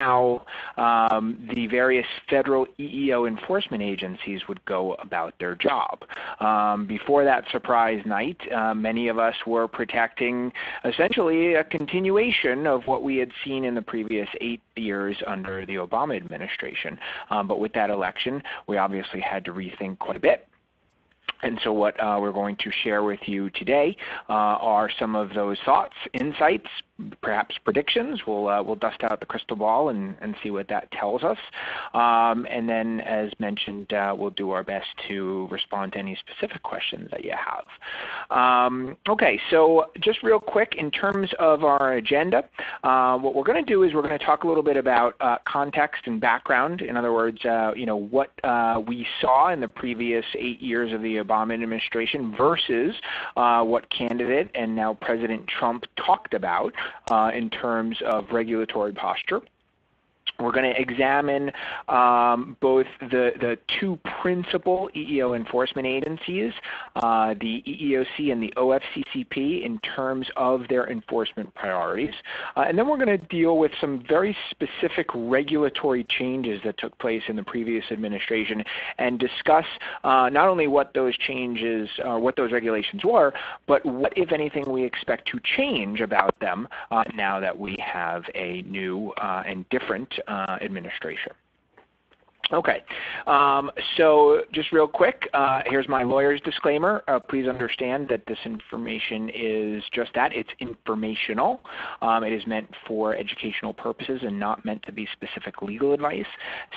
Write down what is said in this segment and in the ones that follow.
how um, the various federal EEO enforcement agencies would go about their job. Um, before that surprise night, uh, many of us were protecting essentially a continuation of what we had seen in the previous eight years under the Obama administration. Um, but with that election, we obviously had to rethink quite a bit. And so what uh, we're going to share with you today uh, are some of those thoughts, insights, perhaps predictions. We'll, uh, we'll dust out the crystal ball and, and see what that tells us. Um, and then as mentioned, uh, we'll do our best to respond to any specific questions that you have. Um, okay, so just real quick in terms of our agenda, uh, what we're going to do is we're going to talk a little bit about uh, context and background. In other words, uh, you know, what uh, we saw in the previous eight years of the Obama administration versus what candidate and now President Trump talked about Uh, in terms of regulatory posture. We're going to examine um, both the, the two principal EEO enforcement agencies, uh, the EEOC and the OFCCP, in terms of their enforcement priorities. Uh, and then we're going to deal with some very specific regulatory changes that took place in the previous administration and discuss uh, not only what those changes, uh, what those regulations were, but what, if anything, we expect to change about them uh, now that we have a new uh, and different Uh, administration. Okay, um, so just real quick, uh, here's my lawyer's disclaimer. Uh, please understand that this information is just that. It's informational. Um, it is meant for educational purposes and not meant to be specific legal advice.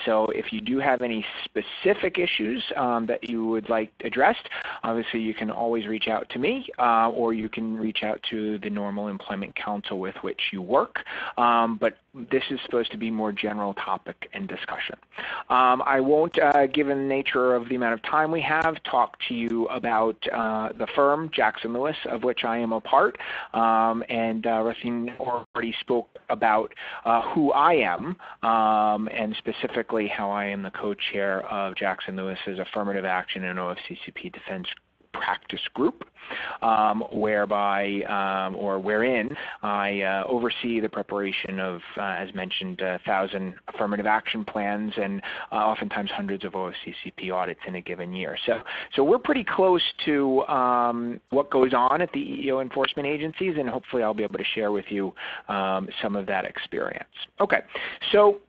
So if you do have any specific issues um, that you would like addressed, obviously you can always reach out to me uh, or you can reach out to the normal employment counsel with which you work. Um, but this is supposed to be more general topic and discussion. Um, I won't, uh, given the nature of the amount of time we have, talk to you about uh, the firm, Jackson Lewis, of which I am a part. Um, and uh, Rathin already spoke about uh, who I am um, and specifically how I am the co-chair of Jackson Lewis's Affirmative Action and OFCCP Defense practice group, um, whereby um, or wherein I uh, oversee the preparation of, uh, as mentioned, a thousand affirmative action plans and uh, oftentimes hundreds of OFCCP audits in a given year. So, so we're pretty close to um, what goes on at the EEO enforcement agencies, and hopefully I'll be able to share with you um, some of that experience. Okay, so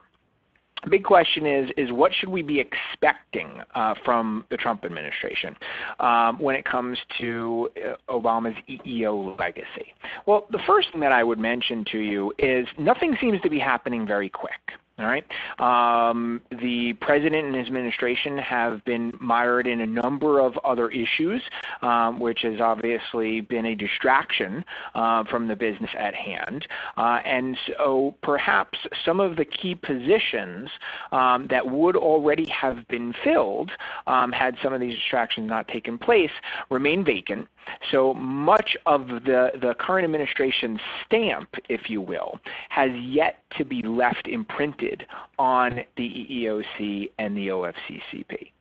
the big question is, is what should we be expecting uh, from the Trump administration um, when it comes to uh, Obama's EEO legacy? Well, the first thing that I would mention to you is nothing seems to be happening very quick. All right. Um, the president and his administration have been mired in a number of other issues, um, which has obviously been a distraction uh, from the business at hand. Uh, and so perhaps some of the key positions um, that would already have been filled um, had some of these distractions not taken place remain vacant. So much of the, the current administration's stamp, if you will, has yet to be left imprinted on the EEOC and the OFCCP.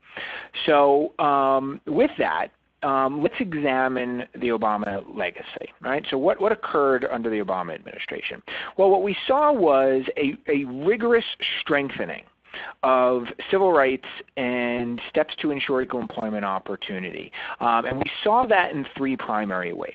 So um, with that, um, let's examine the Obama legacy, right? So what, what occurred under the Obama administration? Well, what we saw was a, a rigorous strengthening of civil rights and steps to ensure equal employment opportunity. Um, and we saw that in three primary ways.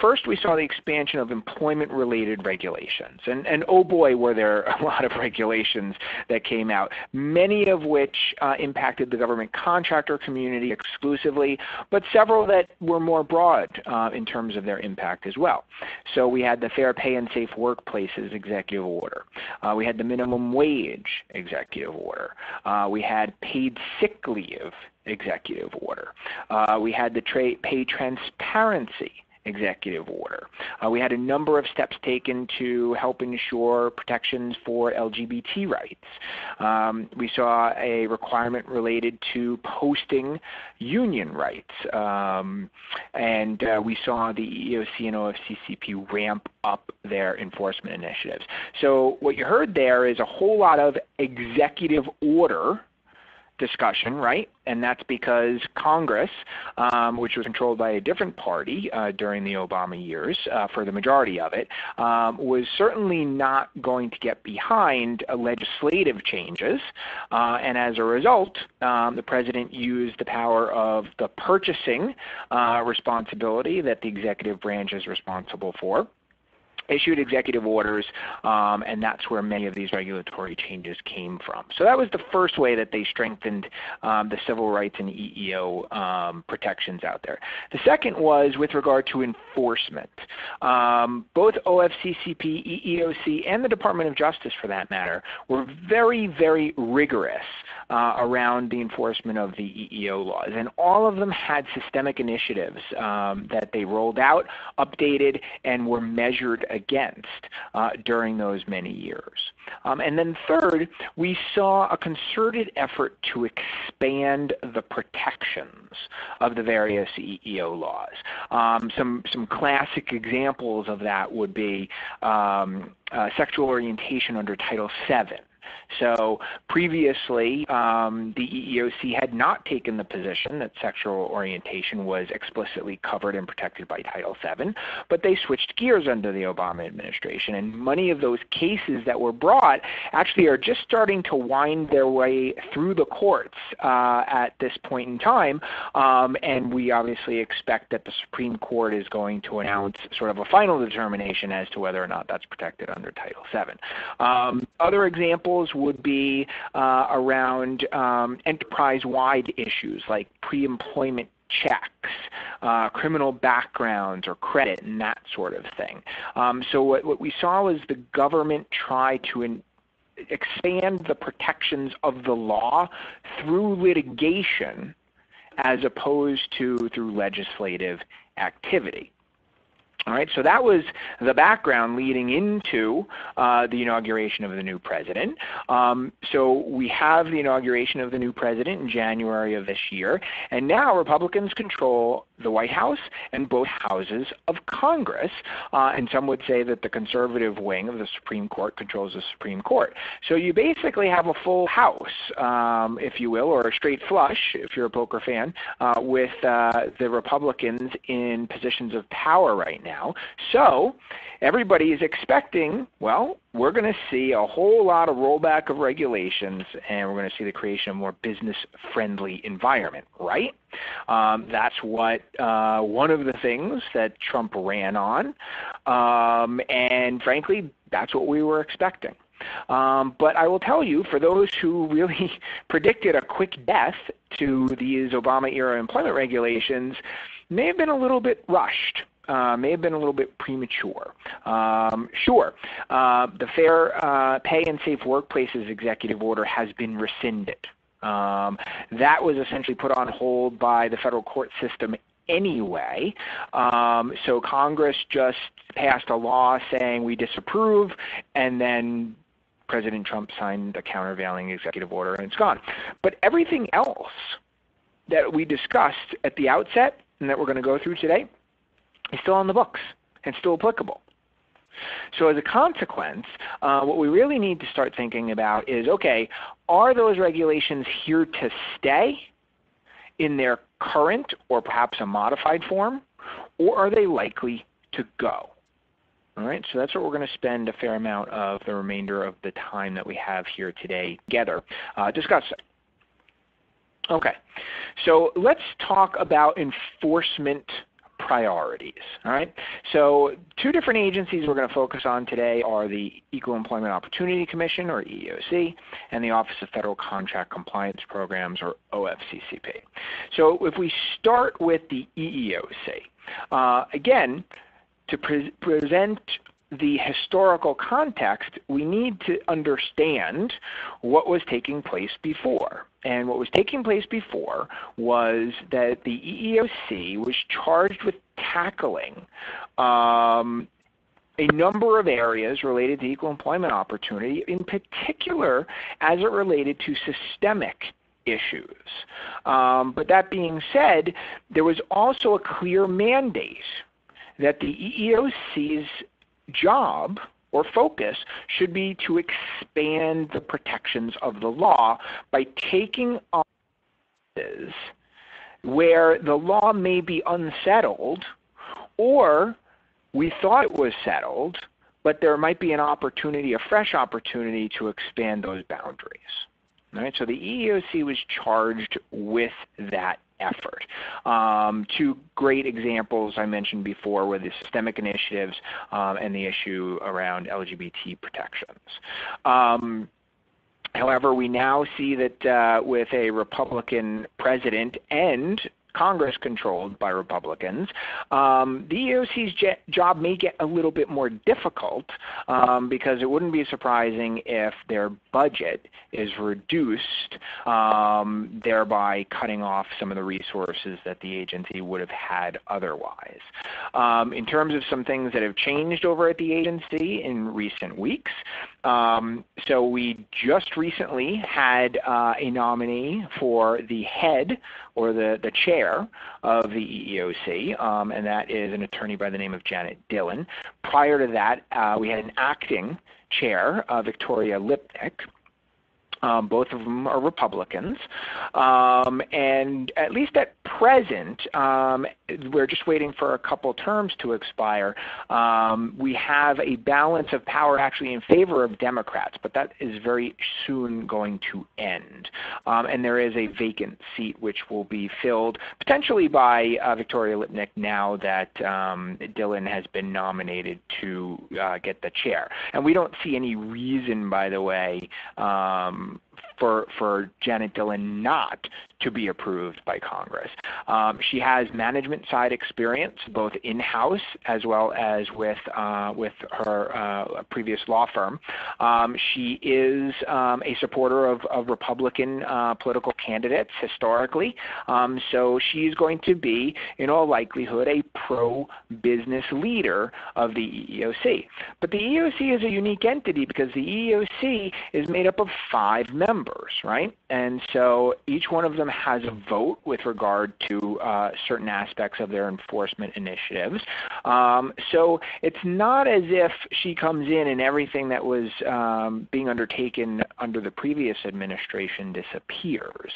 First, we saw the expansion of employment-related regulations. And, and oh boy, were there a lot of regulations that came out, many of which uh, impacted the government contractor community exclusively, but several that were more broad uh, in terms of their impact as well. So we had the Fair Pay and Safe Workplaces Executive Order. Uh, we had the Minimum Wage Executive Order order. Uh, we had paid sick leave executive order. Uh, we had the tra pay transparency executive order. Uh, we had a number of steps taken to help ensure protections for LGBT rights. Um, we saw a requirement related to posting union rights. Um, and uh, we saw the EEOC and OFCCP ramp up their enforcement initiatives. So what you heard there is a whole lot of executive order discussion, right? And that's because Congress, um, which was controlled by a different party uh, during the Obama years uh, for the majority of it, um, was certainly not going to get behind legislative changes. Uh, and as a result, um, the president used the power of the purchasing uh, responsibility that the executive branch is responsible for issued executive orders, um, and that's where many of these regulatory changes came from. So that was the first way that they strengthened um, the civil rights and EEO um, protections out there. The second was with regard to enforcement. Um, both OFCCP, EEOC, and the Department of Justice, for that matter, were very, very rigorous uh, around the enforcement of the EEO laws. And all of them had systemic initiatives um, that they rolled out, updated, and were measured against uh, during those many years. Um, and then third, we saw a concerted effort to expand the protections of the various EEO laws. Um, some, some classic examples of that would be um, uh, sexual orientation under Title VII. So previously, um, the EEOC had not taken the position that sexual orientation was explicitly covered and protected by Title VII, but they switched gears under the Obama administration. And many of those cases that were brought actually are just starting to wind their way through the courts uh, at this point in time. Um, and we obviously expect that the Supreme Court is going to announce sort of a final determination as to whether or not that's protected under Title VII. Um, other examples would be uh, around um, enterprise-wide issues like pre-employment checks, uh, criminal backgrounds or credit and that sort of thing. Um, so what, what we saw was the government try to in, expand the protections of the law through litigation as opposed to through legislative activity. All right, so that was the background leading into uh, the inauguration of the new president. Um, so we have the inauguration of the new president in January of this year, and now Republicans control the White House and both houses of Congress, uh, and some would say that the conservative wing of the Supreme Court controls the Supreme Court. So you basically have a full house, um, if you will, or a straight flush, if you're a poker fan, uh, with uh, the Republicans in positions of power right now now. So everybody is expecting, well, we're going to see a whole lot of rollback of regulations and we're going to see the creation of more business-friendly environment, right? Um, that's what uh, one of the things that Trump ran on. Um, and frankly, that's what we were expecting. Um, but I will tell you, for those who really predicted a quick death to these Obama era employment regulations, may have been a little bit rushed uh, may have been a little bit premature. Um, sure, uh, the Fair uh, Pay and Safe Workplaces executive order has been rescinded. Um, that was essentially put on hold by the federal court system anyway. Um, so Congress just passed a law saying we disapprove, and then President Trump signed a countervailing executive order, and it's gone. But everything else that we discussed at the outset and that we're going to go through today is still on the books and still applicable. So as a consequence, uh, what we really need to start thinking about is, okay, are those regulations here to stay in their current or perhaps a modified form, or are they likely to go? All right, so that's what we're going to spend a fair amount of the remainder of the time that we have here today together uh, discussing. Okay, so let's talk about enforcement priorities. All right. So two different agencies we're going to focus on today are the Equal Employment Opportunity Commission, or EEOC, and the Office of Federal Contract Compliance Programs, or OFCCP. So if we start with the EEOC, uh, again, to pre present the historical context, we need to understand what was taking place before. And what was taking place before was that the EEOC was charged with tackling um, a number of areas related to equal employment opportunity, in particular as it related to systemic issues. Um, but that being said, there was also a clear mandate that the EEOC's job or focus should be to expand the protections of the law by taking on where the law may be unsettled or we thought it was settled, but there might be an opportunity, a fresh opportunity to expand those boundaries. Right? So the EEOC was charged with that effort. Um, two great examples I mentioned before were the systemic initiatives um, and the issue around LGBT protections. Um, However, we now see that uh, with a Republican president and Congress controlled by Republicans, um, the EEOC's job may get a little bit more difficult um, because it wouldn't be surprising if their budget is reduced, um, thereby cutting off some of the resources that the agency would have had otherwise. Um, in terms of some things that have changed over at the agency in recent weeks, um, so we just recently had uh, a nominee for the head or the, the chair of the EEOC, um, and that is an attorney by the name of Janet Dhillon. Prior to that, uh, we had an acting chair, uh, Victoria Lipnic. Um, both of them are Republicans. Um, and at least at present, um, we're just waiting for a couple terms to expire. Um, we have a balance of power actually in favor of Democrats, but that is very soon going to end. Um, and there is a vacant seat which will be filled potentially by uh, Victoria Lipnic now that um, Dhillon has been nominated to uh, get the chair. And we don't see any reason, by the way, um, for, for Janet Dhillon not to be approved by Congress. Um, she has management side experience, both in-house as well as with, uh, with her uh, previous law firm. Um, she is um, a supporter of, of Republican uh, political candidates historically, um, so she's going to be, in all likelihood, a pro-business leader of the EEOC. But the EEOC is a unique entity because the EEOC is made up of five members, right? And so each one of them has a vote with regard to uh, certain aspects of their enforcement initiatives. Um, so it's not as if she comes in and everything that was um, being undertaken under the previous administration disappears.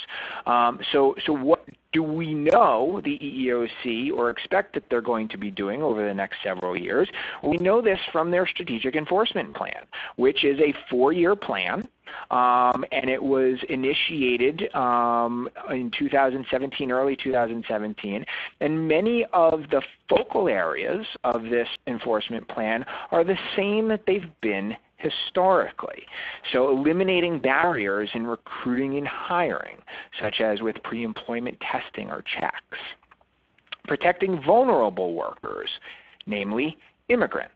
Um, so, so what do we know the EEOC or expect that they're going to be doing over the next several years? We know this from their strategic enforcement plan, which is a four-year plan um, and it was initiated um, in 2017, early 2017. And many of the focal areas of this enforcement plan are the same that they've been historically. So eliminating barriers in recruiting and hiring, such as with pre-employment testing or checks. Protecting vulnerable workers, namely immigrants.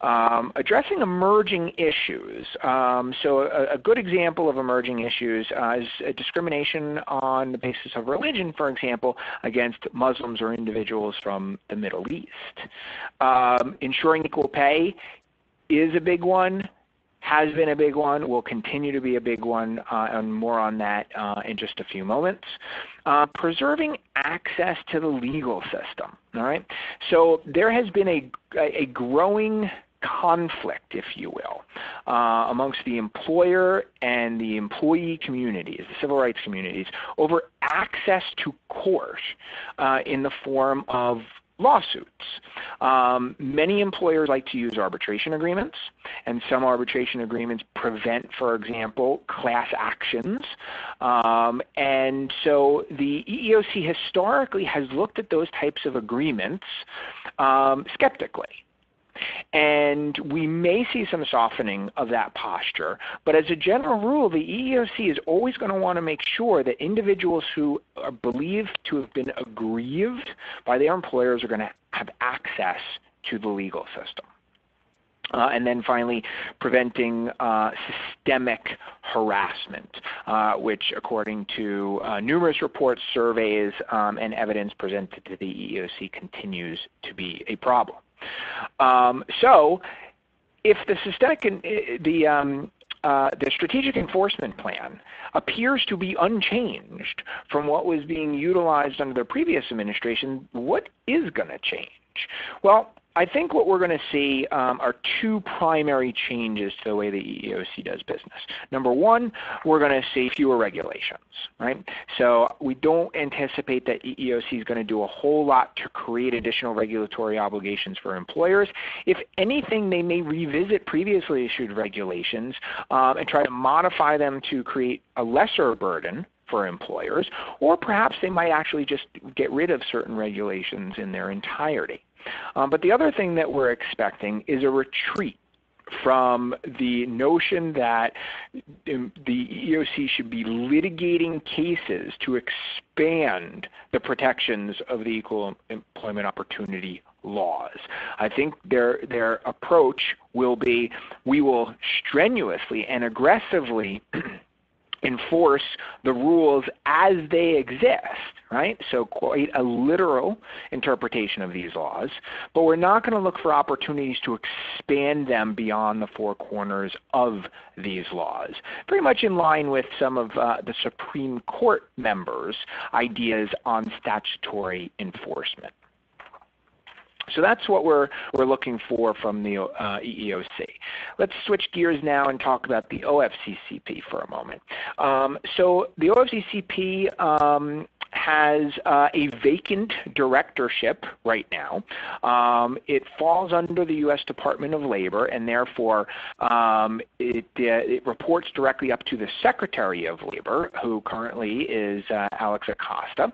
Um, addressing emerging issues. Um, so a, a, good example of emerging issues uh, is discrimination on the basis of religion, for example, against Muslims or individuals from the Middle East. Um, ensuring equal pay is a big one has been a big one, will continue to be a big one, uh, and more on that uh, in just a few moments. Uh, preserving access to the legal system. All right, so there has been a, a growing conflict, if you will, uh, amongst the employer and the employee communities, the civil rights communities, over access to court uh, in the form of lawsuits. Um, many employers like to use arbitration agreements, and some arbitration agreements prevent, for example, class actions. Um, and so the EEOC historically has looked at those types of agreements um, skeptically. And we may see some softening of that posture. But as a general rule, the EEOC is always going to want to make sure that individuals who are believed to have been aggrieved by their employers are going to have access to the legal system. Uh, and then finally, preventing uh, systemic harassment, uh, which according to uh, numerous reports, surveys, um, and evidence presented to the EEOC continues to be a problem. Um, so if the systemic, the, um, uh, the strategic enforcement plan appears to be unchanged from what was being utilized under the previous administration, what is going to change? Well, I think what we're going to see um, are two primary changes to the way the EEOC does business. Number one, we're going to see fewer regulations, right? So we don't anticipate that EEOC is going to do a whole lot to create additional regulatory obligations for employers. If anything, they may revisit previously issued regulations um, and try to modify them to create a lesser burden for employers, or perhaps they might actually just get rid of certain regulations in their entirety. Um, but the other thing that we're expecting is a retreat from the notion that um, the EOC should be litigating cases to expand the protections of the Equal Employment Opportunity laws. I think their their approach will be we will strenuously and aggressively enforce the rules as they exist, right? So quite a literal interpretation of these laws, but we're not going to look for opportunities to expand them beyond the four corners of these laws. Pretty much in line with some of uh, the Supreme Court members' ideas on statutory enforcement. So that's what we're, we're looking for from the uh, EEOC. Let's switch gears now and talk about the OFCCP for a moment. Um, so the OFCCP um, has uh, a vacant directorship right now. Um, it falls under the U.S. Department of Labor, and therefore um, it, uh, it, reports directly up to the Secretary of Labor, who currently is uh, Alex Acosta.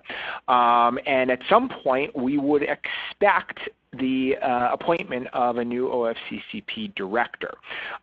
Um, and at some point, we would expect the uh, appointment of a new OFCCP director.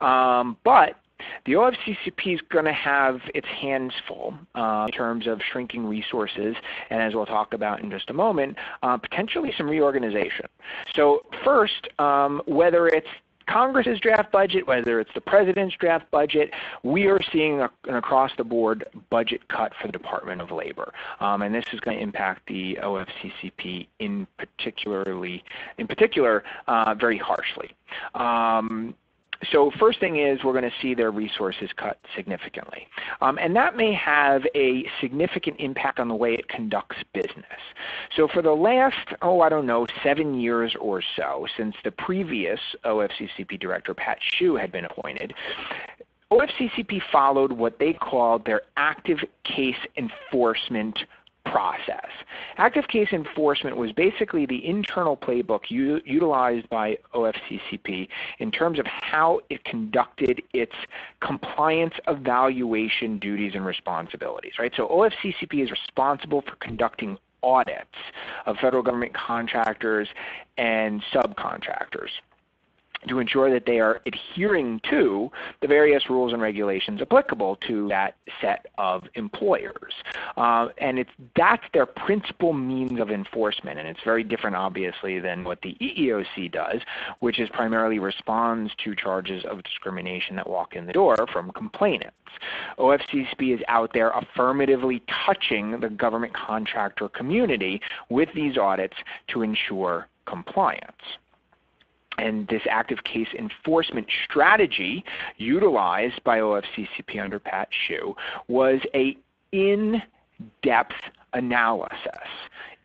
Um, but the OFCCP is going to have its hands full uh, in terms of shrinking resources, and as we'll talk about in just a moment, uh, potentially some reorganization. So first, um, whether it's Congress's draft budget, whether it's the president's draft budget, we are seeing a, an across-the-board budget cut for the Department of Labor, um, and this is going to impact the OFCCP in particularly, in particular, uh, very harshly. Um, so first thing is we're going to see their resources cut significantly. Um, and that may have a significant impact on the way it conducts business. So for the last, oh, I don't know, seven years or so, since the previous OFCCP director, Pat Shiu, had been appointed, OFCCP followed what they called their active case enforcement process. Active case enforcement was basically the internal playbook utilized by OFCCP in terms of how it conducted its compliance evaluation duties and responsibilities. Right? So OFCCP is responsible for conducting audits of federal government contractors and subcontractors to ensure that they are adhering to the various rules and regulations applicable to that set of employers. Uh, and it's, that's their principal means of enforcement, and it's very different, obviously, than what the EEOC does, which is primarily responds to charges of discrimination that walk in the door from complainants. OFCCP is out there affirmatively touching the government contractor community with these audits to ensure compliance and this active case enforcement strategy utilized by OFCCP under Pat Shiu was a in-depth analysis.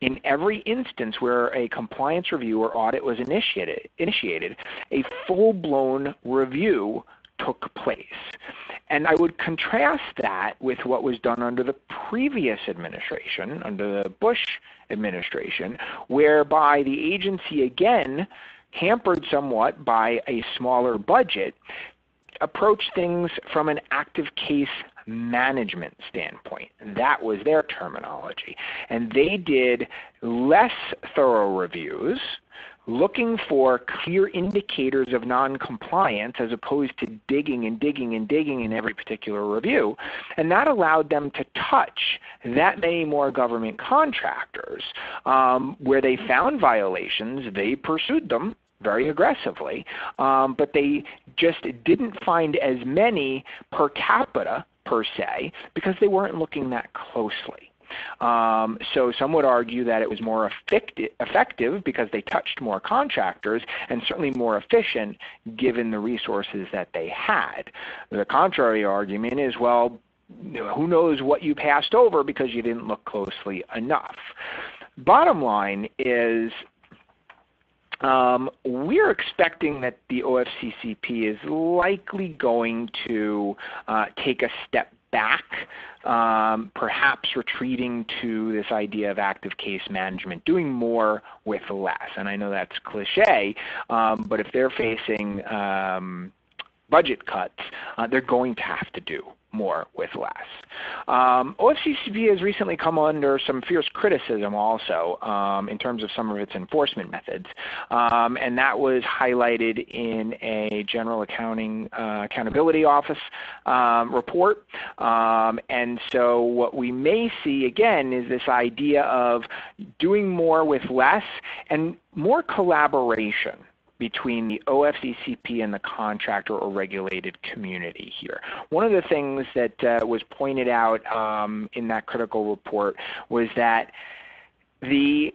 In every instance where a compliance review or audit was initiated, initiated a full-blown review took place. And I would contrast that with what was done under the previous administration, under the Bush administration, whereby the agency again hampered somewhat by a smaller budget, approach things from an active case management standpoint. That was their terminology. And they did less thorough reviews, looking for clear indicators of noncompliance as opposed to digging and digging and digging in every particular review. And that allowed them to touch that many more government contractors. Um, where they found violations, they pursued them very aggressively, um, but they just didn't find as many per capita per se because they weren't looking that closely. Um, so some would argue that it was more effective because they touched more contractors and certainly more efficient given the resources that they had. The contrary argument is, well, who knows what you passed over because you didn't look closely enough. Bottom line is um, we're expecting that the OFCCP is likely going to uh, take a step back, um, perhaps retreating to this idea of active case management, doing more with less. And I know that's cliche, um, but if they're facing um, budget cuts, uh, they're going to have to do more with less. Um, OFCCP has recently come under some fierce criticism also um, in terms of some of its enforcement methods, um, and that was highlighted in a General Accounting uh, Accountability Office um, report. Um, and so what we may see again is this idea of doing more with less and more collaboration between the OFCCP and the contractor or regulated community here. One of the things that uh, was pointed out um, in that critical report was that the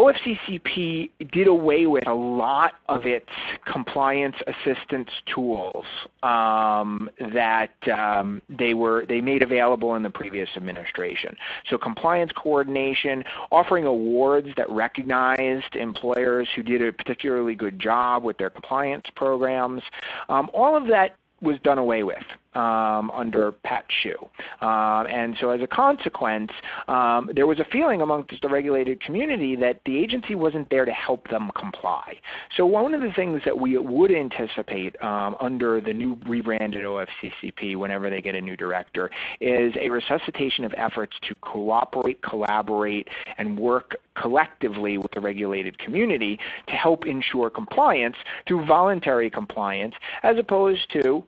OFCCP did away with a lot of its compliance assistance tools um, that um, they were they made available in the previous administration. So compliance coordination, offering awards that recognized employers who did a particularly good job with their compliance programs, um, all of that was done away with um, under Pat Shiu. Um, and so as a consequence, um, there was a feeling amongst the regulated community that the agency wasn't there to help them comply. So one of the things that we would anticipate um, under the new rebranded OFCCP whenever they get a new director is a resuscitation of efforts to cooperate, collaborate, and work collectively with the regulated community to help ensure compliance through voluntary compliance as opposed to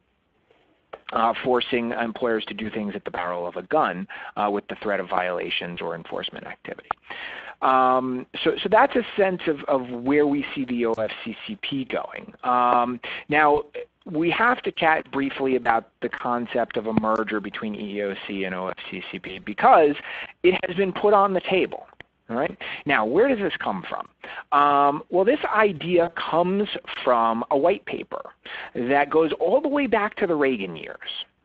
uh, forcing employers to do things at the barrel of a gun uh, with the threat of violations or enforcement activity. Um, so, so that's a sense of, of where we see the OFCCP going. Um, now, we have to chat briefly about the concept of a merger between EEOC and OFCCP because it has been put on the table. All right. Now, where does this come from? Um, well, this idea comes from a white paper that goes all the way back to the Reagan years.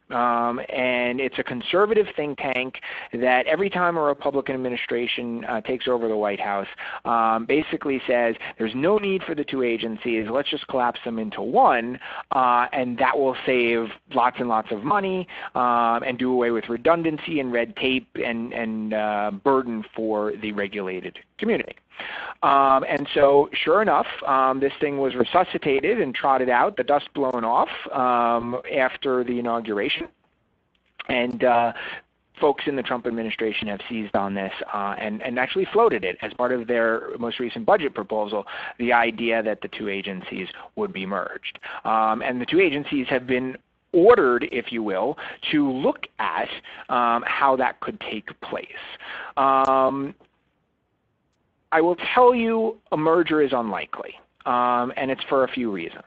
Um, and it's a conservative think tank that every time a Republican administration uh, takes over the White House, um, basically says there's no need for the two agencies. Let's just collapse them into one, uh, and that will save lots and lots of money um, and do away with redundancy and red tape and, and uh, burden for the regulated community. Um, and so sure enough, um, this thing was resuscitated and trotted out, the dust blown off um, after the inauguration. And uh, folks in the Trump administration have seized on this uh, and, and actually floated it as part of their most recent budget proposal, the idea that the two agencies would be merged. Um, and the two agencies have been ordered, if you will, to look at um, how that could take place. Um, I will tell you a merger is unlikely. Um, and it's for a few reasons.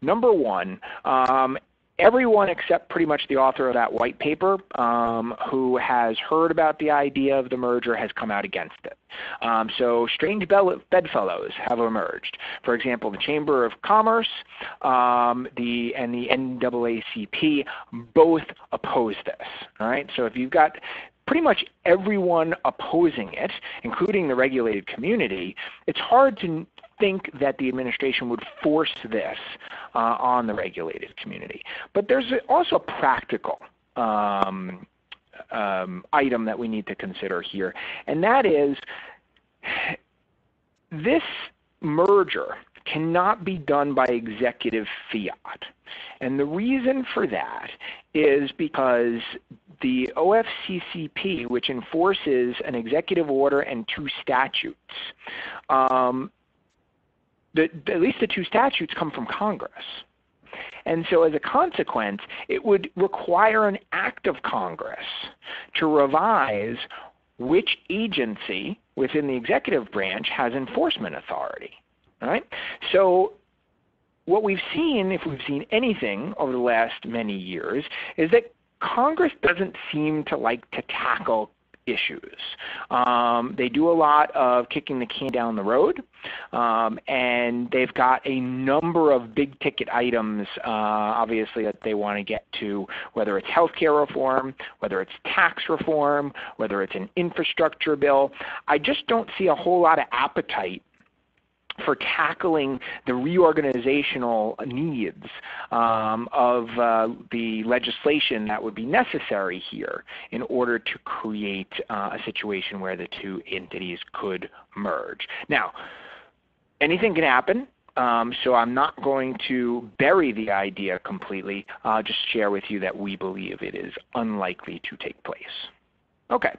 Number one, um, everyone except pretty much the author of that white paper um, who has heard about the idea of the merger has come out against it. Um, so strange bedfellows have emerged. For example, the Chamber of Commerce um, the, and the NAACP both oppose this. All right? So if you've got pretty much everyone opposing it, including the regulated community, it's hard to think that the administration would force this uh, on the regulated community. But there's also a practical um, um, item that we need to consider here, and that is this merger cannot be done by executive fiat. And the reason for that is because the OFCCP, which enforces an executive order and two statutes, um, the, at least the two statutes come from Congress. And so as a consequence, it would require an act of Congress to revise which agency within the executive branch has enforcement authority. Right? So what we've seen, if we've seen anything over the last many years, is that Congress doesn't seem to like to tackle issues. Um, they do a lot of kicking the can down the road, um, and they've got a number of big ticket items, uh, obviously, that they want to get to, whether it's healthcare reform, whether it's tax reform, whether it's an infrastructure bill. I just don't see a whole lot of appetite for tackling the reorganizational needs um, of uh, the legislation that would be necessary here in order to create uh, a situation where the two entities could merge. Now, anything can happen. Um, so I'm not going to bury the idea completely. I'll just share with you that we believe it is unlikely to take place. Okay,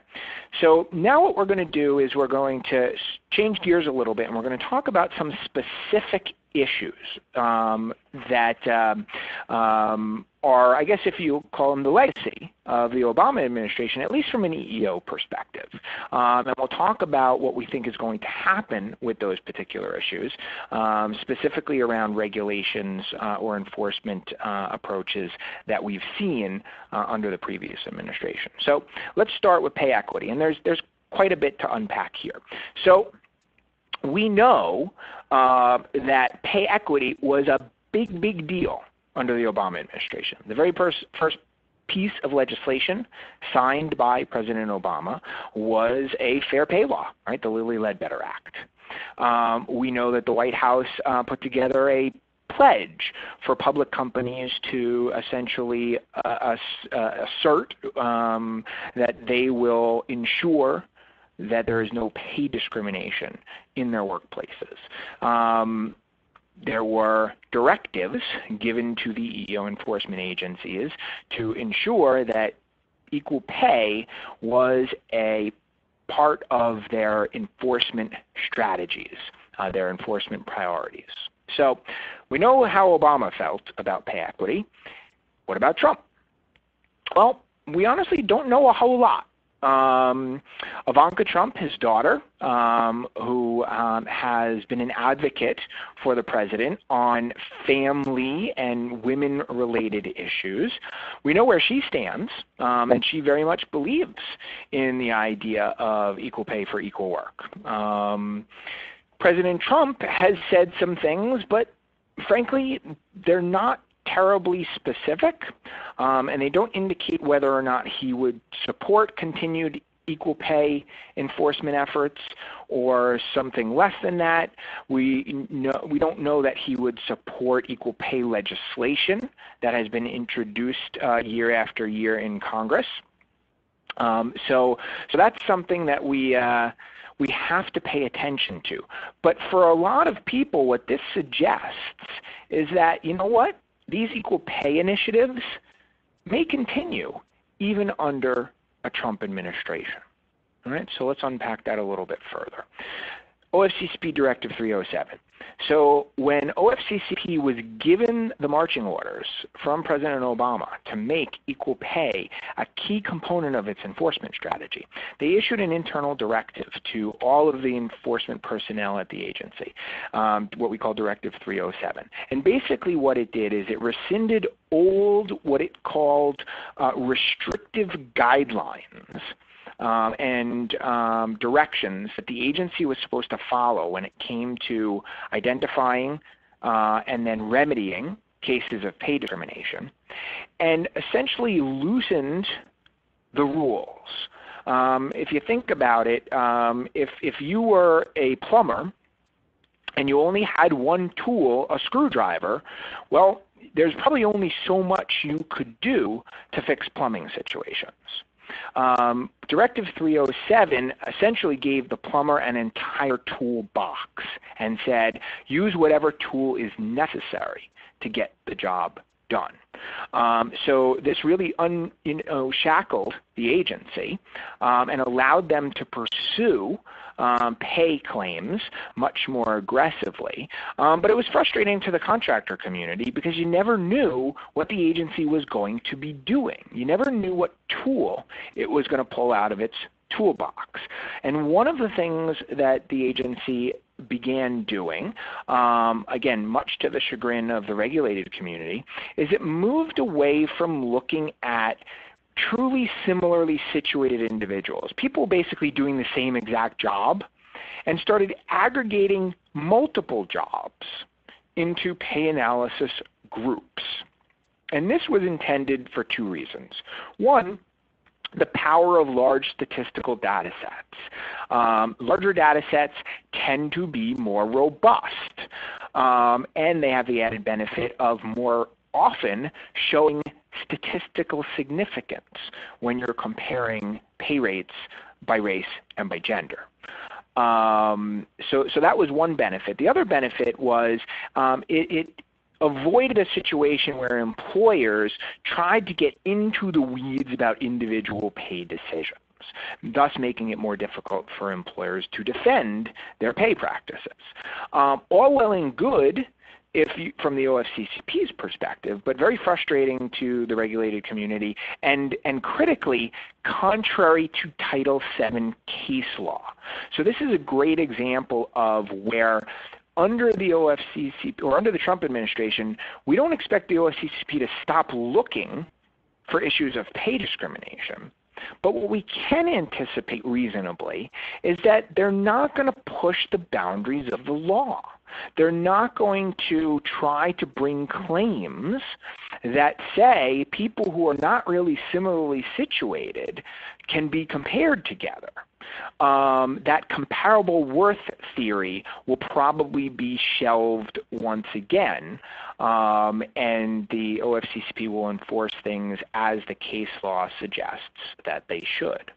so now what we're going to do is we're going to change gears a little bit and we're going to talk about some specific issues um, that um, um, are, I guess if you call them the legacy of the Obama administration, at least from an EEO perspective. Um, and we'll talk about what we think is going to happen with those particular issues, um, specifically around regulations uh, or enforcement uh, approaches that we've seen uh, under the previous administration. So let's start with pay equity. And there's, there's quite a bit to unpack here. So we know uh, that pay equity was a big, big deal under the Obama administration. The very first, first piece of legislation signed by President Obama was a fair pay law, right, the Lilly Ledbetter Act. Um, we know that the White House uh, put together a pledge for public companies to essentially uh, uh, assert um, that they will ensure that there is no pay discrimination in their workplaces. Um, there were directives given to the EEO enforcement agencies to ensure that equal pay was a part of their enforcement strategies, uh, their enforcement priorities. So we know how Obama felt about pay equity. What about Trump? Well, we honestly don't know a whole lot um, Ivanka Trump, his daughter, um, who um, has been an advocate for the president on family and women related issues. We know where she stands, um, and she very much believes in the idea of equal pay for equal work. Um, President Trump has said some things, but frankly, they're not terribly specific, um, and they don't indicate whether or not he would support continued equal pay enforcement efforts or something less than that. We, know, we don't know that he would support equal pay legislation that has been introduced uh, year after year in Congress. Um, so, so that's something that we, uh, we have to pay attention to. But for a lot of people, what this suggests is that, you know what? These equal pay initiatives may continue even under a Trump administration. All right, so let's unpack that a little bit further. OFCCP Directive 307. So when OFCCP was given the marching orders from President Obama to make equal pay a key component of its enforcement strategy, they issued an internal directive to all of the enforcement personnel at the agency, um, what we call Directive 307. And basically what it did is it rescinded old, what it called uh, restrictive guidelines um, and um, directions that the agency was supposed to follow when it came to identifying uh, and then remedying cases of pay discrimination, and essentially loosened the rules. Um, if you think about it, um, if, if you were a plumber and you only had one tool, a screwdriver, well, there's probably only so much you could do to fix plumbing situations. Um, Directive 307 essentially gave the plumber an entire toolbox and said, use whatever tool is necessary to get the job done. Um, so this really un, you know, shackled the agency um, and allowed them to pursue um, pay claims much more aggressively. Um, but it was frustrating to the contractor community because you never knew what the agency was going to be doing. You never knew what tool it was going to pull out of its toolbox. And one of the things that the agency began doing, um, again, much to the chagrin of the regulated community, is it moved away from looking at truly similarly situated individuals, people basically doing the same exact job, and started aggregating multiple jobs into pay analysis groups. And this was intended for two reasons. One, the power of large statistical data sets. Um, larger data sets tend to be more robust, um, and they have the added benefit of more often showing statistical significance when you're comparing pay rates by race and by gender. Um, so, so that was one benefit. The other benefit was um, it, it avoided a situation where employers tried to get into the weeds about individual pay decisions thus making it more difficult for employers to defend their pay practices. Um, all well and good if you, from the OFCCP's perspective, but very frustrating to the regulated community and, and critically contrary to Title VII case law. So this is a great example of where under the OFCCP or under the Trump administration, we don't expect the OFCCP to stop looking for issues of pay discrimination. But what we can anticipate reasonably is that they're not going to push the boundaries of the law. They're not going to try to bring claims that say people who are not really similarly situated can be compared together. Um, that comparable worth theory will probably be shelved once again, um, and the OFCCP will enforce things as the case law suggests that they should.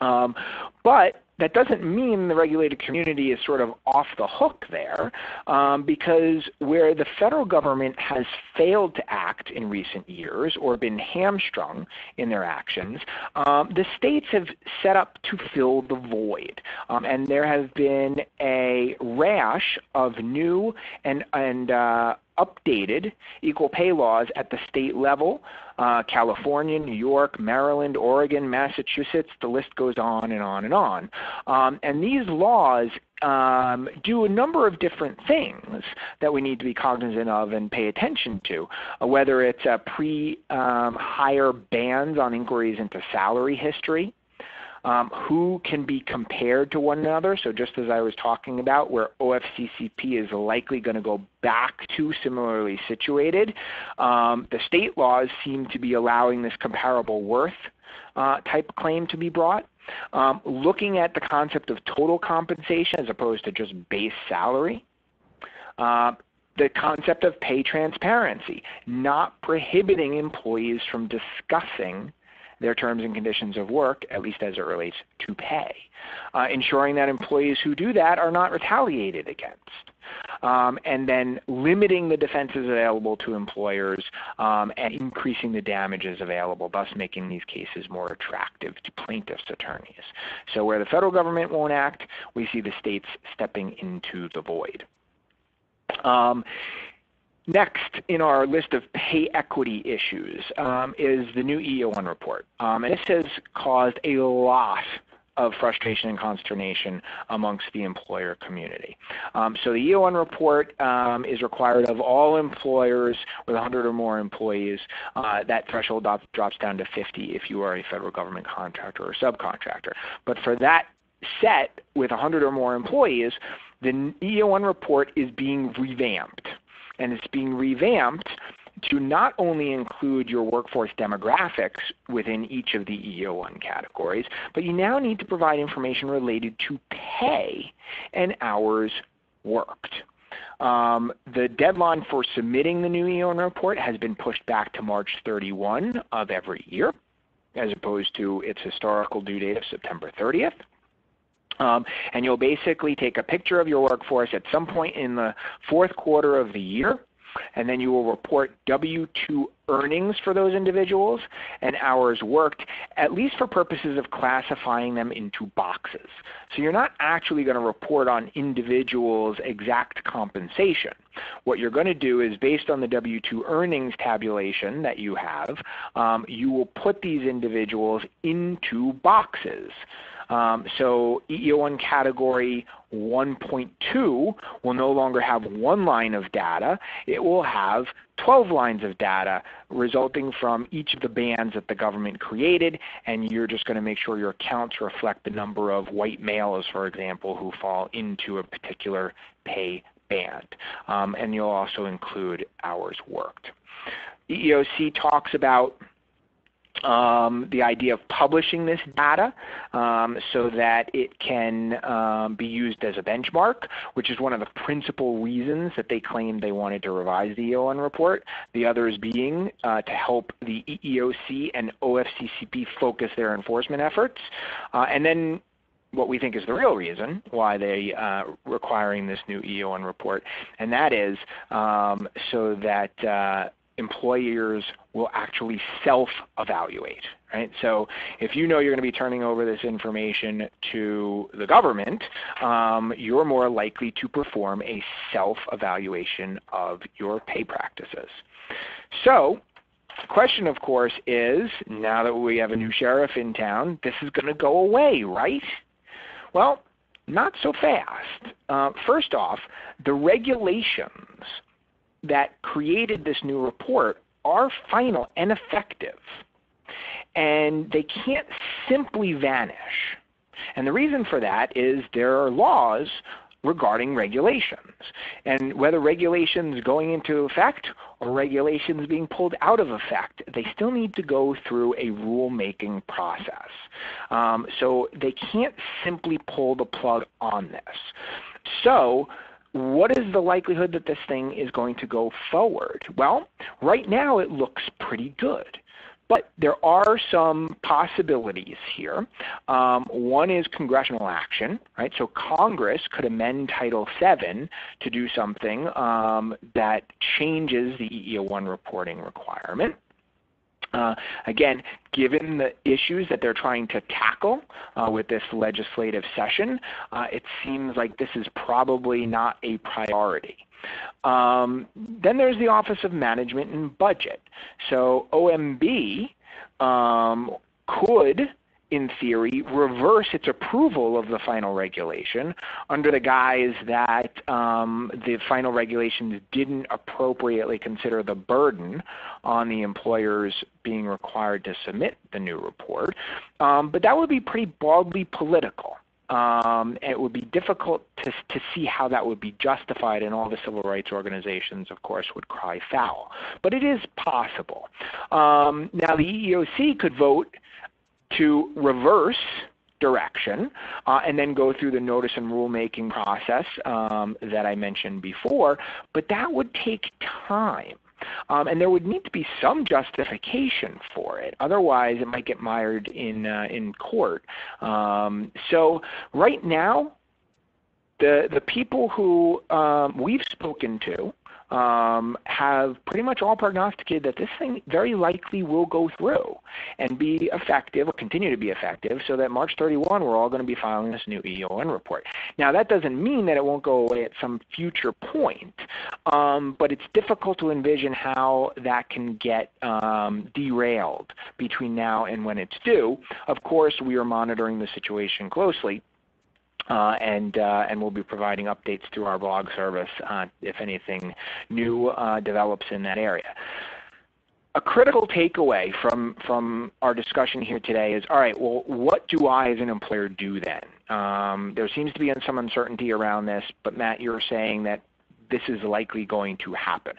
Um, but that doesn't mean the regulated community is sort of off the hook there um, because where the federal government has failed to act in recent years or been hamstrung in their actions, um, the states have set up to fill the void. Um, and there have been a rash of new and, and uh, updated equal pay laws at the state level. Uh, California, New York, Maryland, Oregon, Massachusetts, the list goes on and on and on. Um, and these laws um, do a number of different things that we need to be cognizant of and pay attention to, uh, whether it's uh, pre-hire um, bans on inquiries into salary history, um, who can be compared to one another. So just as I was talking about, where OFCCP is likely going to go back to similarly situated, um, the state laws seem to be allowing this comparable worth uh, type claim to be brought. Um, looking at the concept of total compensation as opposed to just base salary. Uh, the concept of pay transparency, not prohibiting employees from discussing their terms and conditions of work, at least as it relates to pay. Uh, ensuring that employees who do that are not retaliated against. Um, and then limiting the defenses available to employers um, and increasing the damages available, thus making these cases more attractive to plaintiffs' attorneys. So where the federal government won't act, we see the states stepping into the void. Um, Next in our list of pay equity issues um, is the new EEO-1 report. Um, and this has caused a lot of frustration and consternation amongst the employer community. Um, so the EEO-1 report um, is required of all employers with 100 or more employees. Uh, that threshold drops down to 50 if you are a federal government contractor or subcontractor. But for that set with 100 or more employees, the EEO-1 report is being revamped and it's being revamped to not only include your workforce demographics within each of the EEO-1 categories, but you now need to provide information related to pay and hours worked. Um, the deadline for submitting the new EEO-1 report has been pushed back to March 31 of every year, as opposed to its historical due date of September 30th. Um, and you'll basically take a picture of your workforce at some point in the fourth quarter of the year, and then you will report W-2 earnings for those individuals and hours worked, at least for purposes of classifying them into boxes. So you're not actually going to report on individuals' exact compensation. What you're going to do is based on the W-2 earnings tabulation that you have, um, you will put these individuals into boxes. Um, so EEO-1 category 1.2 will no longer have one line of data. It will have 12 lines of data resulting from each of the bands that the government created, and you're just going to make sure your accounts reflect the number of white males, for example, who fall into a particular pay band. Um, and you'll also include hours worked. EEOC talks about um, the idea of publishing this data um, so that it can um, be used as a benchmark, which is one of the principal reasons that they claimed they wanted to revise the EEO-1 report. The others being uh, to help the EEOC and OFCCP focus their enforcement efforts. Uh, and then what we think is the real reason why they uh, requiring this new EEO-1 report, and that is um, so that uh, employers will actually self-evaluate. Right? So if you know you're going to be turning over this information to the government, um, you're more likely to perform a self-evaluation of your pay practices. So the question, of course, is now that we have a new sheriff in town, this is going to go away, right? Well, not so fast. Uh, first off, the regulations that created this new report are final and effective. And they can't simply vanish. And the reason for that is there are laws regarding regulations. And whether regulations going into effect or regulations being pulled out of effect, they still need to go through a rulemaking process. Um, so they can't simply pull the plug on this. So what is the likelihood that this thing is going to go forward? Well, right now it looks pretty good. But there are some possibilities here. Um, one is congressional action, right? So Congress could amend Title VII to do something um, that changes the EEO1 reporting requirement. Uh, again, given the issues that they're trying to tackle uh, with this legislative session, uh, it seems like this is probably not a priority. Um, then there's the Office of Management and Budget. So OMB um, could in theory, reverse its approval of the final regulation under the guise that um, the final regulations didn't appropriately consider the burden on the employers being required to submit the new report. Um, but that would be pretty broadly political. Um, it would be difficult to, to see how that would be justified, and all the civil rights organizations, of course, would cry foul. But it is possible. Um, now, the EEOC could vote to reverse direction uh, and then go through the notice and rulemaking process um, that I mentioned before, but that would take time. Um, and there would need to be some justification for it. Otherwise, it might get mired in, uh, in court. Um, so right now, the, the people who um, we've spoken to um, have pretty much all prognosticated that this thing very likely will go through and be effective, or continue to be effective, so that March 31 we're all going to be filing this new EEO-1 report. Now that doesn't mean that it won't go away at some future point, um, but it's difficult to envision how that can get um, derailed between now and when it's due. Of course, we are monitoring the situation closely. Uh, and uh, and we'll be providing updates through our blog service uh, if anything new uh, develops in that area. A critical takeaway from from our discussion here today is all right. Well, what do I as an employer do then? Um, there seems to be some uncertainty around this, but Matt, you're saying that this is likely going to happen.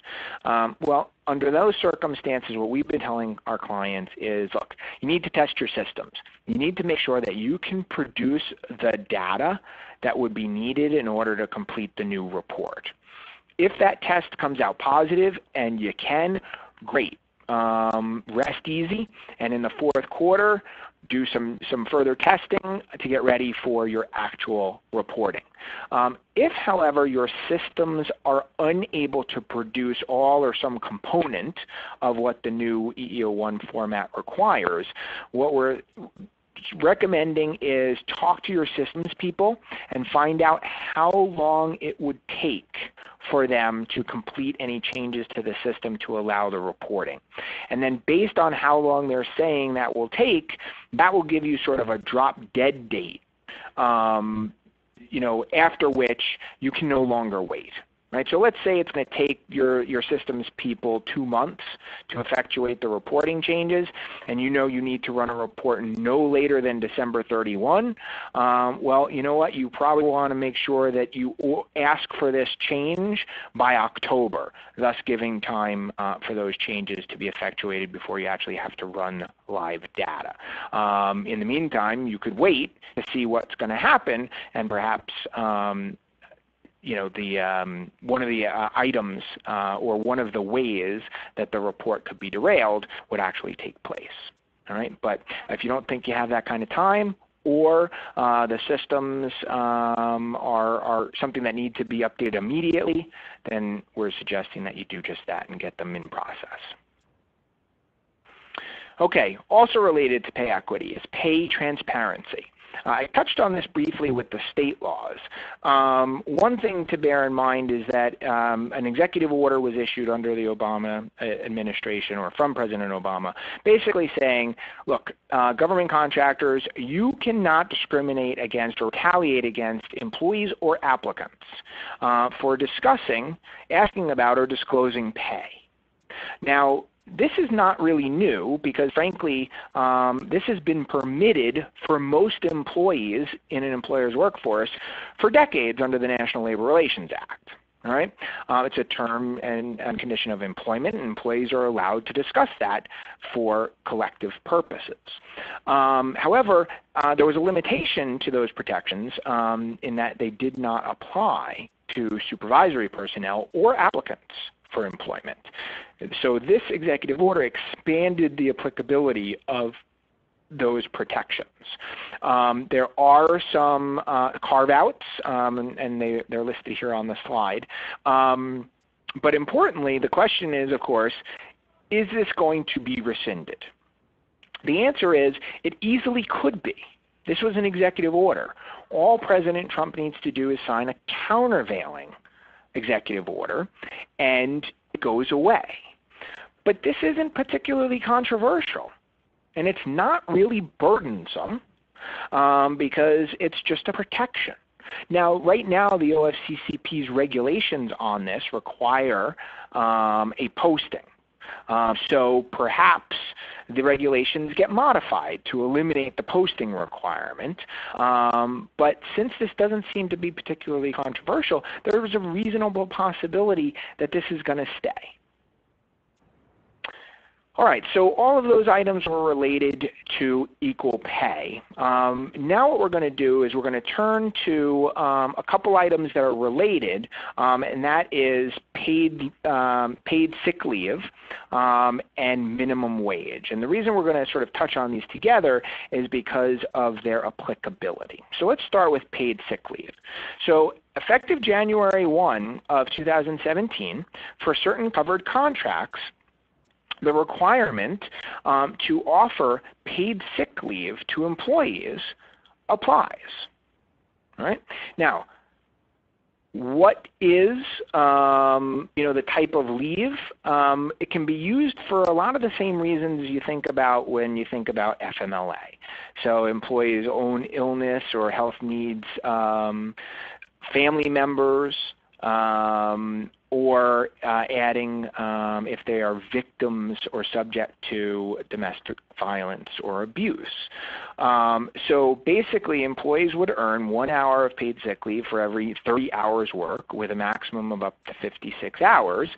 Um, well, under those circumstances, what we've been telling our clients is, look, you need to test your systems. You need to make sure that you can produce the data that would be needed in order to complete the new report. If that test comes out positive and you can, great. Um, rest easy. And in the fourth quarter, do some, some further testing to get ready for your actual reporting. Um, if, however, your systems are unable to produce all or some component of what the new EEO1 format requires, what we're recommending is talk to your systems people and find out how long it would take for them to complete any changes to the system to allow the reporting. And then based on how long they're saying that will take, that will give you sort of a drop dead date, um, you know, after which you can no longer wait. Right? So let's say it's going to take your, your systems people two months to effectuate the reporting changes, and you know you need to run a report no later than December 31. Um, well, you know what? You probably want to make sure that you ask for this change by October, thus giving time uh, for those changes to be effectuated before you actually have to run live data. Um, in the meantime, you could wait to see what's going to happen and perhaps um, you know, the, um, one of the uh, items uh, or one of the ways that the report could be derailed would actually take place. All right? But if you don't think you have that kind of time or uh, the systems um, are, are something that need to be updated immediately, then we're suggesting that you do just that and get them in process. Okay, also related to pay equity is pay transparency. I touched on this briefly with the state laws. Um, one thing to bear in mind is that um, an executive order was issued under the Obama uh, administration or from President Obama, basically saying, look, uh, government contractors, you cannot discriminate against or retaliate against employees or applicants uh, for discussing, asking about, or disclosing pay. Now, this is not really new because frankly, um, this has been permitted for most employees in an employer's workforce for decades under the National Labor Relations Act. All right? Uh, it's a term and, and, condition of employment, and employees are allowed to discuss that for collective purposes. Um, however, uh, there was a limitation to those protections um, in that they did not apply to supervisory personnel or applicants for employment. So this executive order expanded the applicability of those protections. Um, there are some uh, carve-outs, um, and, and they, are listed here on the slide. Um, but importantly, the question is, of course, is this going to be rescinded? The answer is it easily could be. This was an executive order. All President Trump needs to do is sign a countervailing executive order, and it goes away. But this isn't particularly controversial, and it's not really burdensome um, because it's just a protection. Now, right now, the OFCCP's regulations on this require um, a posting. Uh, so perhaps the regulations get modified to eliminate the posting requirement. Um, but since this doesn't seem to be particularly controversial, there is a reasonable possibility that this is going to stay. All right, so all of those items were related to equal pay. Um, now what we're going to do is we're going to turn to um, a couple items that are related, um, and that is paid, um, paid sick leave um, and minimum wage. And the reason we're going to sort of touch on these together is because of their applicability. So let's start with paid sick leave. So effective January 1 of 2017, for certain covered contracts, the requirement um, to offer paid sick leave to employees applies. Right? Now, what is um, you know the type of leave? Um, it can be used for a lot of the same reasons you think about when you think about FMLA. So employees' own illness or health needs, um, family members, um, or uh, adding um, if they are victims or subject to domestic violence or abuse. Um, so basically employees would earn one hour of paid sick leave for every 30 hours work with a maximum of up to 56 hours.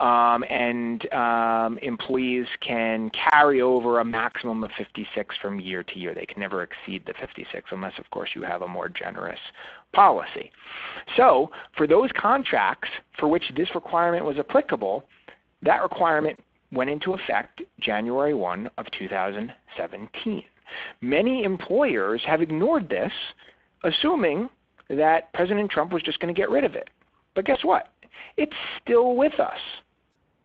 Um, and um, employees can carry over a maximum of 56 from year to year. They can never exceed the 56 unless of course you have a more generous policy. So for those contracts for which this requirement was applicable, that requirement went into effect January 1 of 2017. Many employers have ignored this, assuming that President Trump was just going to get rid of it. But guess what? It's still with us.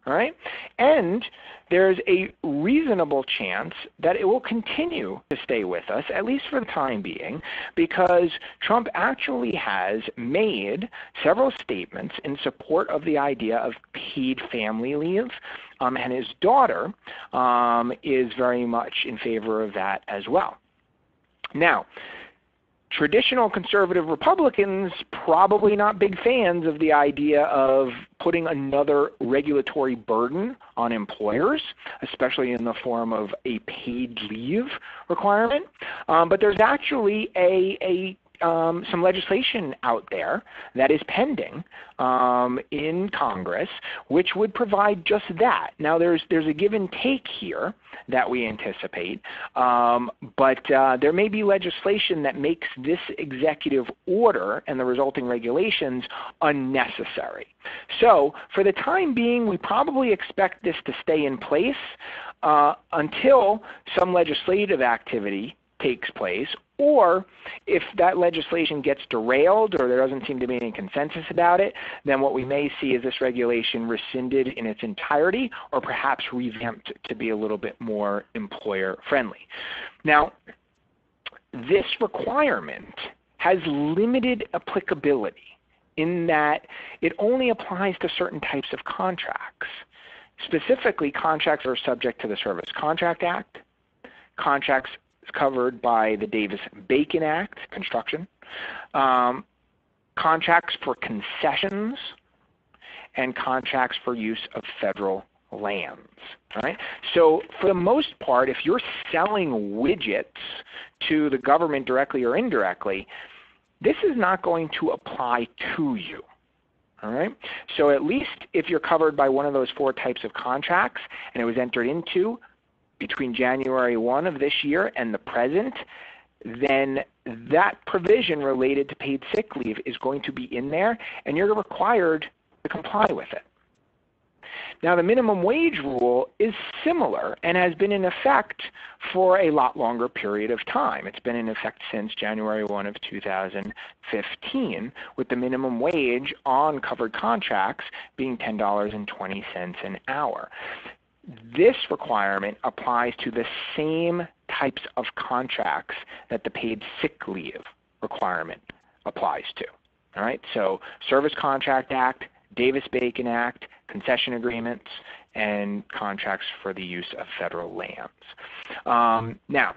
All right? And there's a reasonable chance that it will continue to stay with us, at least for the time being, because Trump actually has made several statements in support of the idea of paid family leave. Um, and his daughter um, is very much in favor of that as well. Now, traditional conservative Republicans probably not big fans of the idea of putting another regulatory burden on employers, especially in the form of a paid leave requirement. Um, but there's actually a, a um, some legislation out there that is pending um, in Congress, which would provide just that. Now, there's there's a give and take here that we anticipate, um, but uh, there may be legislation that makes this executive order and the resulting regulations unnecessary. So, for the time being, we probably expect this to stay in place uh, until some legislative activity takes place, or if that legislation gets derailed or there doesn't seem to be any consensus about it, then what we may see is this regulation rescinded in its entirety or perhaps revamped to be a little bit more employer friendly. Now, this requirement has limited applicability in that it only applies to certain types of contracts. Specifically, contracts are subject to the Service Contract Act, contracts covered by the Davis-Bacon Act, construction, um, contracts for concessions, and contracts for use of federal lands. Right? So for the most part, if you're selling widgets to the government directly or indirectly, this is not going to apply to you. All right. So at least if you're covered by one of those four types of contracts and it was entered into between January 1 of this year and the present, then that provision related to paid sick leave is going to be in there, and you're required to comply with it. Now, the minimum wage rule is similar and has been in effect for a lot longer period of time. It's been in effect since January 1 of 2015, with the minimum wage on covered contracts being $10.20 an hour. This requirement applies to the same types of contracts that the paid sick leave requirement applies to. All right, so Service Contract Act, Davis-Bacon Act, concession agreements, and contracts for the use of federal lands. Um, now,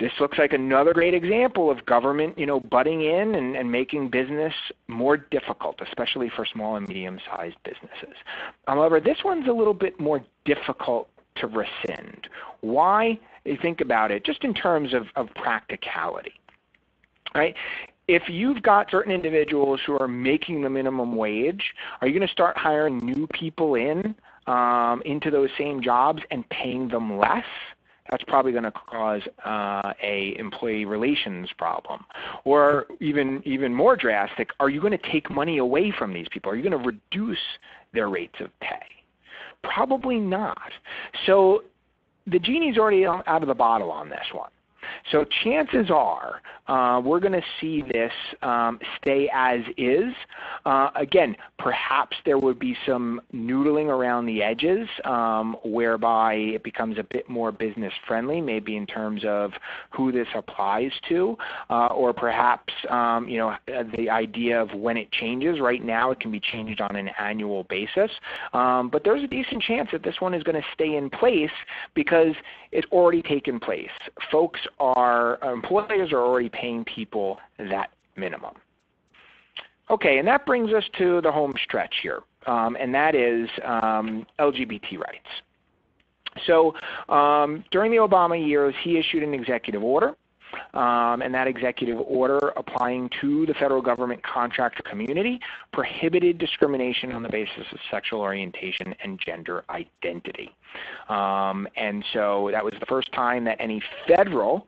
this looks like another great example of government, you know, butting in and, and making business more difficult, especially for small and medium-sized businesses. However, this one's a little bit more difficult to rescind. Why? You think about it just in terms of, of practicality. Right? If you've got certain individuals who are making the minimum wage, are you going to start hiring new people in um, into those same jobs and paying them less? That's probably going to cause uh, a employee relations problem. Or even even more drastic, are you going to take money away from these people? Are you going to reduce their rates of pay? Probably not. So the genie's already out of the bottle on this one. So chances are uh, we're going to see this um, stay as is. Uh, again, perhaps there would be some noodling around the edges um, whereby it becomes a bit more business friendly, maybe in terms of who this applies to, uh, or perhaps um, you know the idea of when it changes. Right now, it can be changed on an annual basis, um, but there's a decent chance that this one is going to stay in place because it's already taken place. Folks are employers are already paying people that minimum. Okay, and that brings us to the home stretch here, um, and that is um, LGBT rights. So um, during the Obama years, he issued an executive order um, and that executive order applying to the federal government contractor community prohibited discrimination on the basis of sexual orientation and gender identity. Um, and so that was the first time that any federal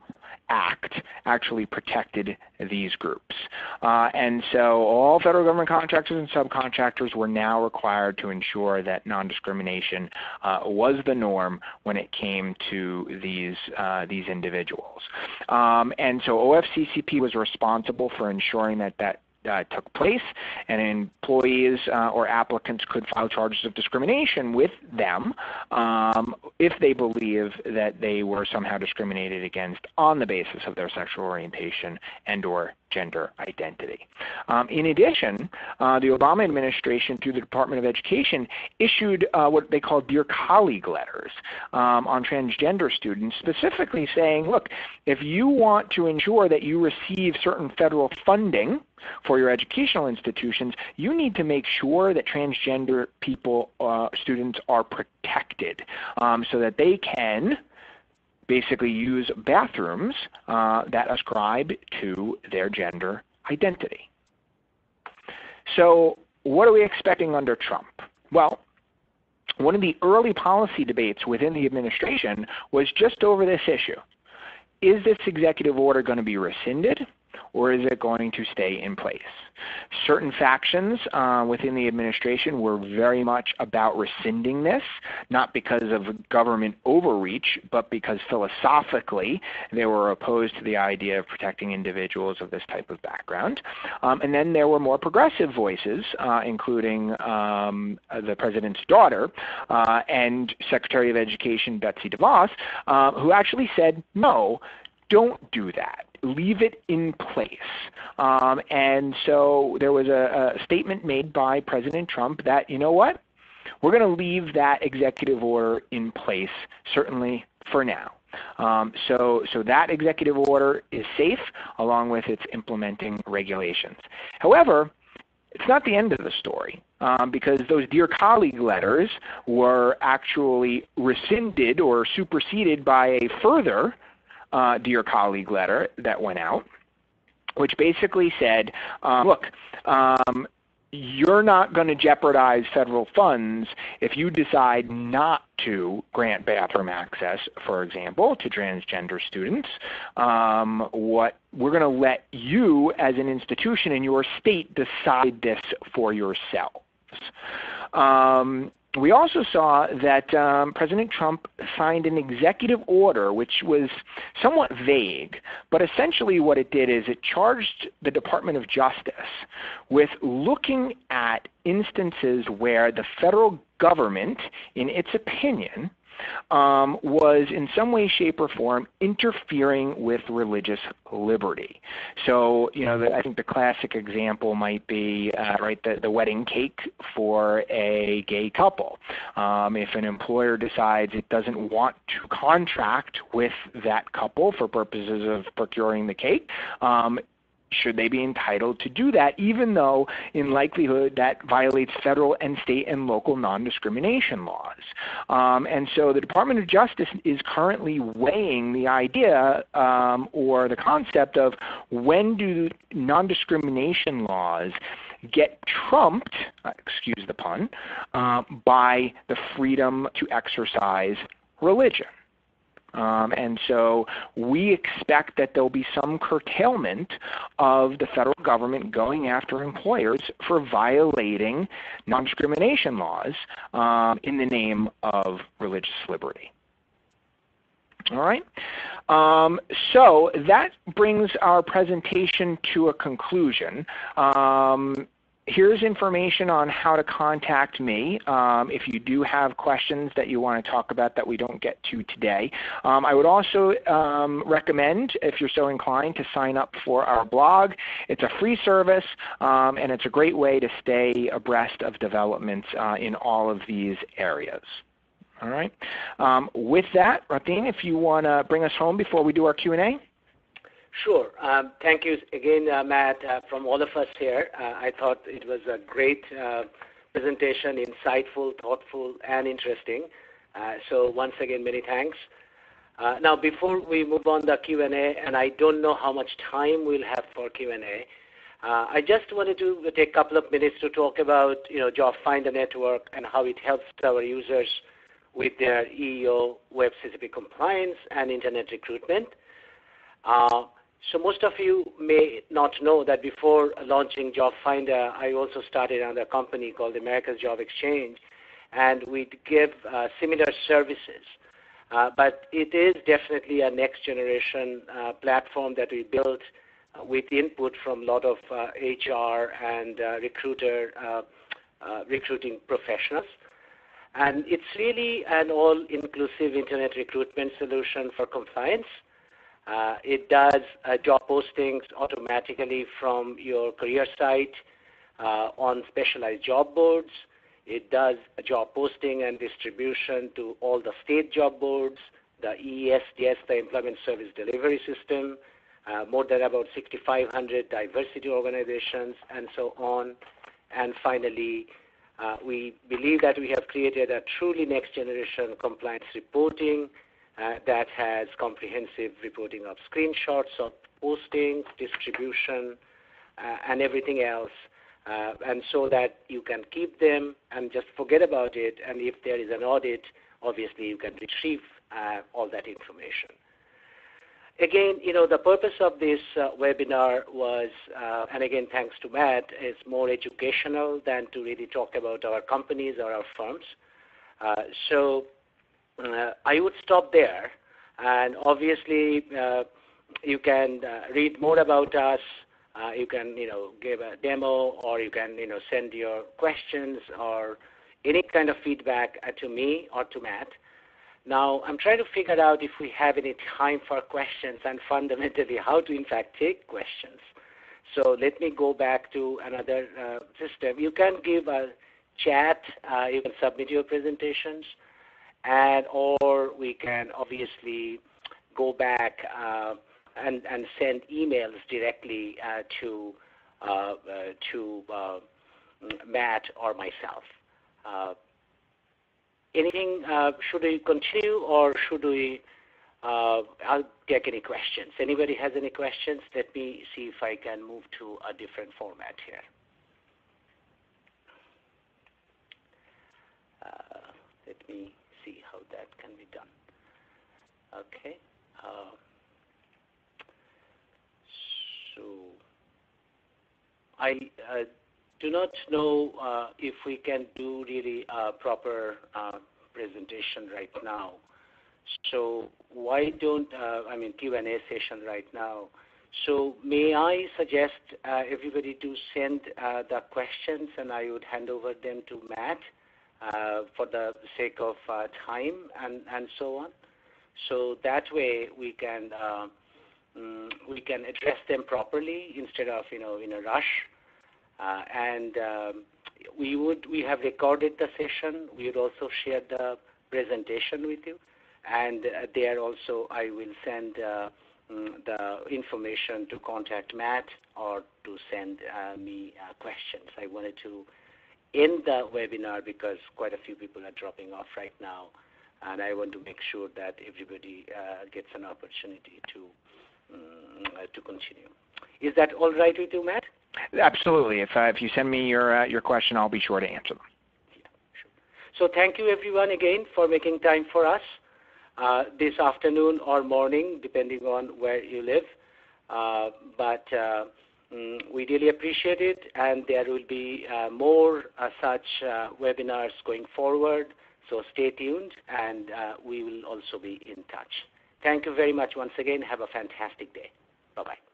Act actually protected these groups. Uh, and so all federal government contractors and subcontractors were now required to ensure that non-discrimination uh, was the norm when it came to these, uh, these individuals. Um, and so OFCCP was responsible for ensuring that that uh, took place, and employees uh, or applicants could file charges of discrimination with them um, if they believe that they were somehow discriminated against on the basis of their sexual orientation and or gender identity. Um, in addition, uh, the Obama administration, through the Department of Education, issued uh, what they call Dear Colleague letters um, on transgender students, specifically saying, look, if you want to ensure that you receive certain federal funding for your educational institutions, you need to make sure that transgender people, uh, students are protected um, so that they can basically use bathrooms uh, that ascribe to their gender identity. So what are we expecting under Trump? Well, one of the early policy debates within the administration was just over this issue. Is this executive order going to be rescinded or is it going to stay in place? Certain factions uh, within the administration were very much about rescinding this, not because of government overreach, but because philosophically they were opposed to the idea of protecting individuals of this type of background. Um, and then there were more progressive voices, uh, including um, the president's daughter uh, and Secretary of Education Betsy DeVos, uh, who actually said, no, don't do that leave it in place. Um, and so there was a, a statement made by President Trump that, you know what, we're going to leave that executive order in place, certainly for now. Um, so, so that executive order is safe along with its implementing regulations. However, it's not the end of the story um, because those Dear Colleague letters were actually rescinded or superseded by a further uh, Dear Colleague letter that went out, which basically said, um, look, um, you're not going to jeopardize federal funds if you decide not to grant bathroom access, for example, to transgender students. Um, what we're going to let you, as an institution in your state, decide this for yourselves. Um, we also saw that um, President Trump signed an executive order which was somewhat vague, but essentially what it did is it charged the Department of Justice with looking at instances where the federal government, in its opinion, um, was in some way, shape, or form interfering with religious liberty. So, you know, the, I think the classic example might be, uh, right, the, the wedding cake for a gay couple. Um, if an employer decides it doesn't want to contract with that couple for purposes of procuring the cake, um, should they be entitled to do that, even though in likelihood that violates federal and state and local non-discrimination laws? Um, and so the Department of Justice is currently weighing the idea um, or the concept of when do non-discrimination laws get trumped, uh, excuse the pun, uh, by the freedom to exercise religion. Um, and so we expect that there will be some curtailment of the federal government going after employers for violating non-discrimination laws um, in the name of religious liberty. All right. Um, so that brings our presentation to a conclusion. Um, here's information on how to contact me um, if you do have questions that you want to talk about that we don't get to today. Um, I would also um, recommend, if you're so inclined, to sign up for our blog. It's a free service um, and it's a great way to stay abreast of developments uh, in all of these areas. All right. Um, with that, Rathin, if you want to bring us home before we do our Q&A. Sure. Um, thank you again, uh, Matt, uh, from all of us here. Uh, I thought it was a great presentation, insightful, thoughtful, and interesting. So once again, many thanks. Now, before we move on the Q&A, and I don't know how much time we'll have for Q&A, I just wanted to take a couple of minutes to talk about, you know, Job Finder Network and how it helps our users with their EEO web-specific compliance and internet recruitment. Uh, so most of you may not know that before launching Job Finder, I also started another company called America's Job Exchange, and we give uh, similar services. Uh, but it is definitely a next generation uh, platform that we built with input from a lot of HR and recruiter recruiting professionals. And it's really an all-inclusive internet recruitment solution for compliance. Uh, it does uh, job postings automatically from your career site uh, on specialized job boards. It does job posting and distribution to all the state job boards, the EESDS, the Employment Service Delivery System, uh, more than about 6,500 diversity organizations, and so on. And finally, uh, we believe that we have created a truly next generation compliance reporting that has comprehensive reporting of screenshots of posting, distribution, uh, and everything else. Uh, and so that you can keep them and just forget about it. And if there is an audit, obviously you can retrieve uh, all that information. Again, you know, the purpose of this uh, webinar was, uh, and again, thanks to Matt, is more educational than to really talk about our companies or our firms. Uh, so uh, I would stop there. And obviously, uh, you can uh, read more about us. you can, you know, give a demo, or you can, you know, send your questions or any kind of feedback to me or to Matt. Now, I'm trying to figure out if we have any time for questions and fundamentally how to, in fact, take questions. So let me go back to another uh, system. You can give a chat. Uh, you can submit your presentations, and or we can obviously go back uh, and, and send emails directly uh, to uh, uh, to Matt or myself anything, uh, should we continue or should we, uh, I'll take any questions. Anybody has any questions? Let me see if I can move to a different format here. Uh, let me that can be done. Okay. Uh, so I uh, do not know uh, if we can do really a proper uh, presentation right now. So why don't, uh, I mean, Q&A session right now. So may I suggest uh, everybody to send the questions and I would hand over them to Matt for the sake of time and, and so on. So that way we can, mm, we can address them properly instead of, you know, in a rush. Uh, and um, we would we have recorded the session. We would also share the presentation with you, and uh, there also I will send uh, mm, the information to contact Matt or to send uh, me uh, questions. I wanted to end the webinar because quite a few people are dropping off right now, and I want to make sure that everybody uh, gets an opportunity to um, to continue. Is that all right with you, Matt? Absolutely. If, uh, if you send me your, uh, your question, I'll be sure to answer them. Yeah, sure. So thank you everyone again for making time for us uh, this afternoon or morning, depending on where you live. Uh, but Mm, we really appreciate it, and there will be uh, more uh, such uh, webinars going forward. So stay tuned, and uh, we will also be in touch. Thank you very much once again. Have a fantastic day. Bye-bye.